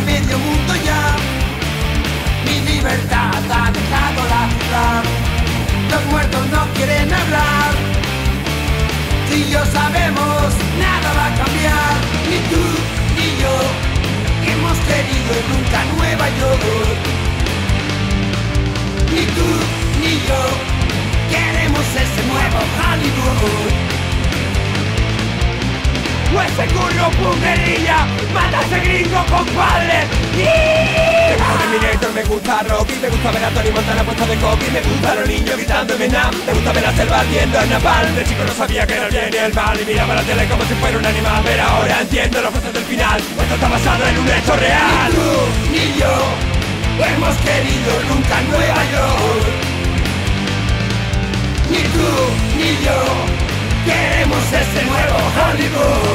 medio mundo ya. Mi libertad ha dejado la ciudad. Los muertos no quieren hablar. Si yo sabemos, nada va a cambiar. Ni tú ni yo hemos querido nunca Nueva York. Ni tú ni yo queremos ese nuevo Hollywood. O ese curro punguerilla Me gusta ver a Tony Montana puesta de coqui Me gusta los niños gritando en Vietnam Me gusta ver a selva ardiendo en Napalm De chico no sabía que era el bien y el mal Y miraba la tele como si fuera un animal. Pero ahora entiendo los cosas del final Esto está basado en un hecho real. Ni tú ni yo Hemos querido nunca Nueva York. Ni tú ni yo Queremos ese nuevo Hollywood